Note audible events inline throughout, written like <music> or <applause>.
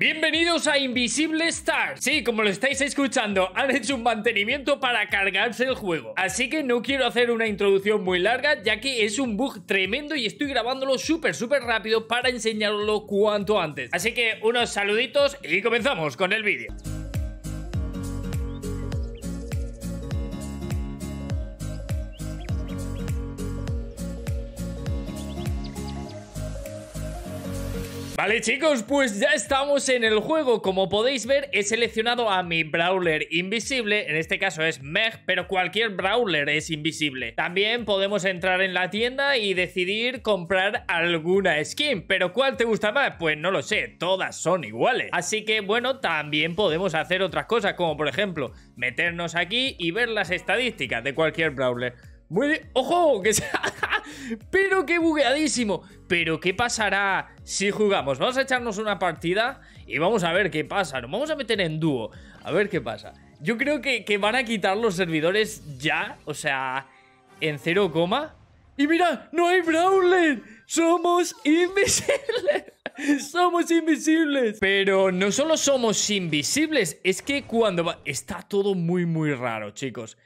Bienvenidos a Invisible Stars. Sí, como lo estáis escuchando, han hecho un mantenimiento para cargarse el juego. Así que no quiero hacer una introducción muy larga, ya que es un bug tremendo y estoy grabándolo súper, súper rápido para enseñarlo cuanto antes. Así que unos saluditos y comenzamos con el vídeo. Vale chicos, pues ya estamos en el juego. Como podéis ver, he seleccionado a mi Brawler invisible. En este caso es Meg, pero cualquier Brawler es invisible. También podemos entrar en la tienda y decidir comprar alguna skin. Pero ¿cuál te gusta más? Pues no lo sé, todas son iguales. Así que bueno, también podemos hacer otras cosas Como por ejemplo, meternos aquí y ver las estadísticas de cualquier Brawler muy ¡Ojo! ¡Que! <laughs> ¡Pero qué bugueadísimo! Pero ¿qué pasará si jugamos? Vamos a echarnos una partida y vamos a ver qué pasa. Nos vamos a meter en dúo. A ver qué pasa. Yo creo que, van a quitar los servidores ya. O sea, en cero coma. ¡Y mira! ¡No hay Brawler! ¡Somos invisibles! <laughs> ¡Somos invisibles! Pero no solo somos invisibles, es que cuando va... Está todo muy, muy raro, chicos.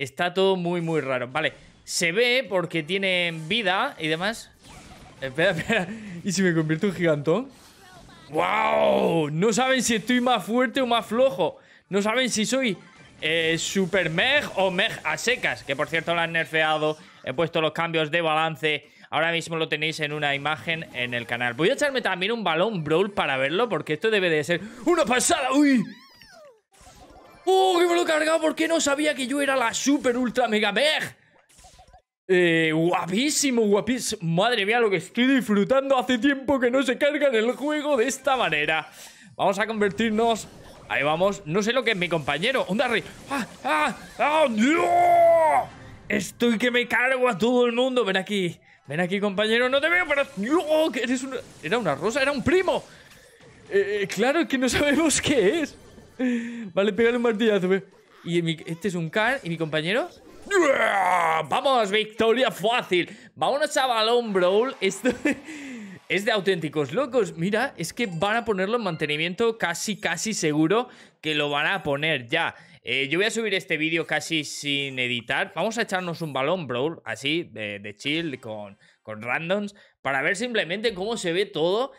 Está todo muy, muy raro. Vale, se ve porque tiene vida y demás. Espera, espera. <laughs> ¿Y si me convierto en gigantón? ¡Wow! No saben si estoy más fuerte o más flojo. No saben si soy eh, Super Meg o Meg a secas. Que por cierto lo han nerfeado. He puesto los cambios de balance. Ahora mismo lo tenéis en una imagen en el canal. Voy a echarme también un balón Brawl para verlo. Porque esto debe de ser una pasada. ¡Uy! ¡Oh, que me lo he cargado! ¿Por qué no sabía que yo era la super ultra mega meg? Eh, guapísimo, guapísimo. Madre mía, lo que estoy disfrutando. Hace tiempo que no se carga en el juego de esta manera. Vamos a convertirnos... Ahí vamos. No sé lo que es mi compañero. ¡Un Darry! ¡Ah! ¡Ah! ¡Ah! Estoy que me cargo a todo el mundo. Ven aquí. Ven aquí, compañero. No te veo, pero... ¡No! Eres una... ¿Era una rosa? ¡Era un primo! Eh, claro, que no sabemos qué es. <laughs> Vale, pégale un martillazo, Y este es un car, ¿y mi compañero? ¡Vamos, victoria fácil! Vámonos a balón, brawl. Esto <laughs> es de auténticos locos. Mira, es que van a ponerlo en mantenimiento casi, casi seguro que lo van a poner ya. Eh, yo voy a subir este vídeo casi sin editar. Vamos a echarnos un balón, brawl, así, de, chill, con, con randoms, para ver simplemente cómo se ve todo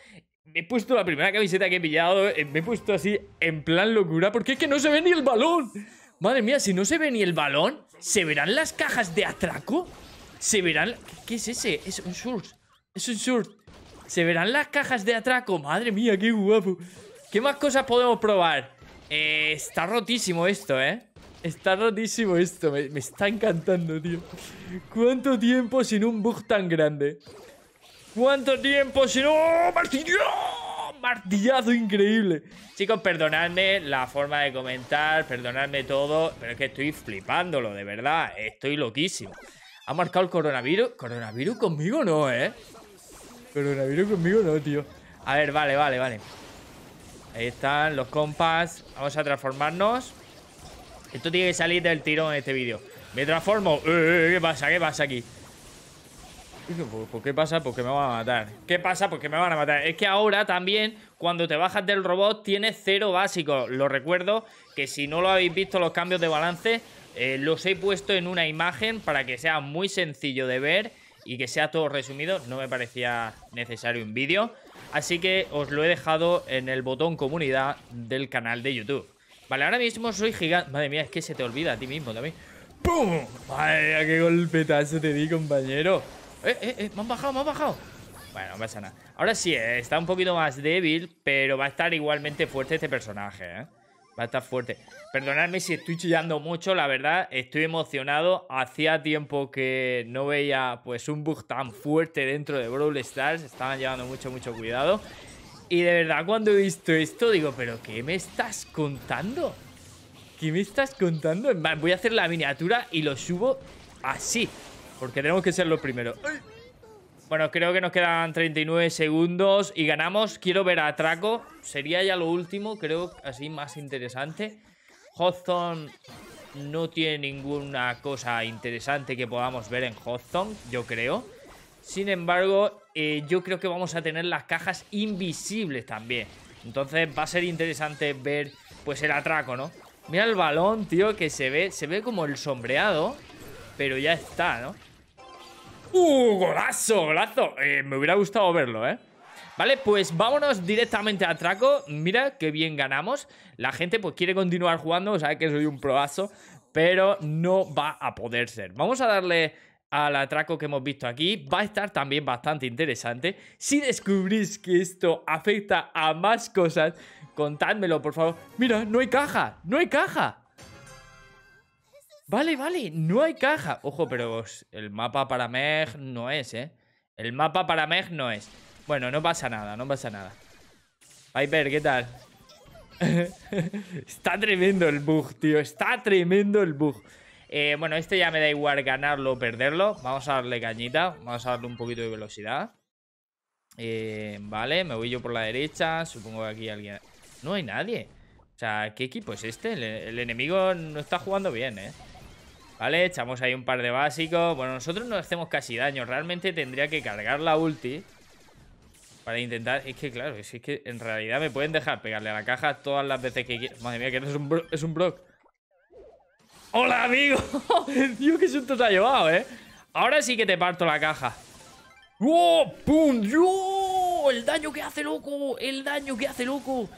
me he puesto la primera camiseta que he pillado, eh, me he puesto así en plan locura, porque es que no se ve ni el balón. Madre mía, si no se ve ni el balón, ¿se verán las cajas de atraco? ¿Se verán...? ¿Qué, es ese? Es un short. Es un short. ¿Se verán las cajas de atraco? Madre mía, qué guapo. ¿Qué más cosas podemos probar? Eh, está rotísimo esto, ¿eh? Está rotísimo esto. Me, me está encantando, tío. ¿Cuánto tiempo sin un bug tan grande? ¿Cuánto tiempo? Si no, martillo. Martillazo increíble. Chicos, perdonadme la forma de comentar, perdonadme todo, pero es que estoy flipándolo, de verdad. Estoy loquísimo. ¿Ha marcado el coronavirus? ¿Coronavirus conmigo no, eh? Coronavirus conmigo no, tío. A ver, vale, vale, vale. Ahí están los compas. Vamos a transformarnos. Esto tiene que salir del tirón en este vídeo. Me transformo. Eh, eh, ¿Qué pasa? ¿Qué pasa aquí? ¿Por qué pasa? Porque me van a matar. ¿Qué pasa? Porque me van a matar. Es que ahora también, cuando te bajas del robot, tienes cero básico. Lo recuerdo que si no lo habéis visto los cambios de balance, eh, los he puesto en una imagen para que sea muy sencillo de ver y que sea todo resumido. No me parecía necesario un vídeo. Así que os lo he dejado en el botón comunidad del canal de YouTube. Vale, ahora mismo soy gigante. Madre mía, es que se te olvida a ti mismo también. ¡Pum! Madre qué golpetazo te di, compañero. Eh, eh, eh, me han bajado, me han bajado. Bueno, no pasa nada. Ahora sí, eh, está un poquito más débil, pero va a estar igualmente fuerte este personaje, ¿eh? Va a estar fuerte. Perdonadme si estoy chillando mucho, la verdad, estoy emocionado. Hacía tiempo que no veía pues un bug tan fuerte dentro de Brawl Stars. Estaban llevando mucho, mucho cuidado. Y de verdad, cuando he visto esto, digo, ¿pero qué me estás contando? ¿Qué me estás contando? Voy a hacer la miniatura y lo subo así. Porque tenemos que ser los primeros. Bueno, creo que nos quedan 39 segundos y ganamos. Quiero ver a Atraco. Sería ya lo último, creo, así más interesante. Hotzone no tiene ninguna cosa interesante que podamos ver en Hotzone, yo creo. Sin embargo, eh, yo creo que vamos a tener las cajas invisibles también. Entonces va a ser interesante ver pues el atraco, ¿no? Mira el balón, tío, que se ve, se ve como el sombreado, pero ya está, ¿no? ¡Uh! ¡Golazo! ¡Golazo! Eh, me hubiera gustado verlo, ¿eh? Vale, pues vámonos directamente a atraco. Mira qué bien ganamos. La gente pues quiere continuar jugando, sabe que soy un proazo, pero no va a poder ser. Vamos a darle al atraco que hemos visto aquí. Va a estar también bastante interesante. Si descubrís que esto afecta a más cosas, contádmelo, por favor. Mira, no hay caja, no hay caja. Vale, vale, no hay caja. Ojo, pero el mapa para Meg no es, ¿eh? El mapa para Meg no es. Bueno, no pasa nada, no pasa nada. Viper, ¿qué tal? <laughs> Está tremendo el bug, tío. Está tremendo el bug. Eh, bueno, este ya me da igual ganarlo o perderlo. Vamos a darle cañita. Vamos a darle un poquito de velocidad. Eh, vale, me voy yo por la derecha. Supongo que aquí alguien... No hay nadie. O sea, ¿qué equipo es este? El, enemigo no está jugando bien, ¿eh? Vale, echamos ahí un par de básicos. Bueno, nosotros no hacemos casi daño. Realmente tendría que cargar la ulti. Para intentar... Es que, claro, es que en realidad me pueden dejar pegarle a la caja todas las veces que quieran. Madre mía, que es un, es un block. ¡Hola, amigo! <laughs> Tío, qué susto te ha llevado, ¿eh? Ahora sí que te parto la caja. ¡Oh! ¡Pum! ¡Yo! ¡El daño que hace, loco! ¡El daño que hace, loco!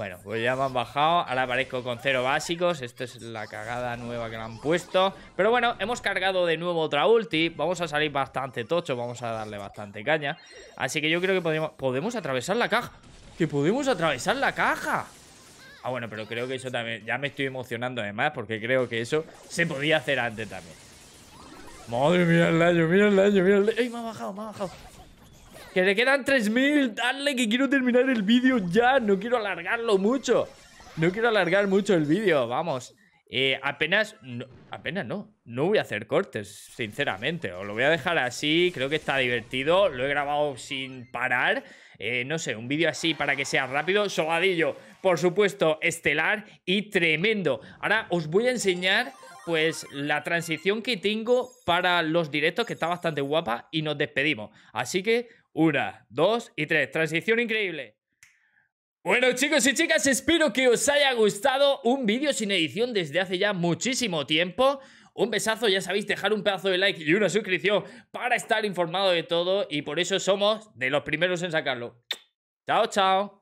Bueno, pues ya me han bajado. Ahora aparezco con cero básicos. Esto es la cagada nueva que le han puesto. Pero bueno, hemos cargado de nuevo otra ulti. Vamos a salir bastante tocho. Vamos a darle bastante caña. Así que yo creo que podemos, podemos atravesar la caja. ¡Que podemos atravesar la caja! Ah, bueno, pero creo que eso también... Ya me estoy emocionando además porque creo que eso se podía hacer antes también. Madre mía el daño, mira el daño, mira el daño. ¡Ey, me ha bajado, me ha bajado! Que le quedan 3000, dale que quiero terminar el vídeo ya, no quiero alargarlo mucho. No quiero alargar mucho el vídeo, vamos. Eh, apenas, apenas no, no voy a hacer cortes, sinceramente. Os lo voy a dejar así, creo que está divertido. Lo he grabado sin parar. Eh, no sé, un vídeo así para que sea rápido. Sobadillo, por supuesto, estelar y tremendo. Ahora os voy a enseñar pues la transición que tengo para los directos, que está bastante guapa, y nos despedimos. Así que, una, dos y tres. Transición increíble. Bueno chicos y chicas, espero que os haya gustado un vídeo sin edición desde hace ya muchísimo tiempo. Un besazo, ya sabéis, dejar un pedazo de like y una suscripción para estar informado de todo y por eso somos de los primeros en sacarlo. Chao, chao.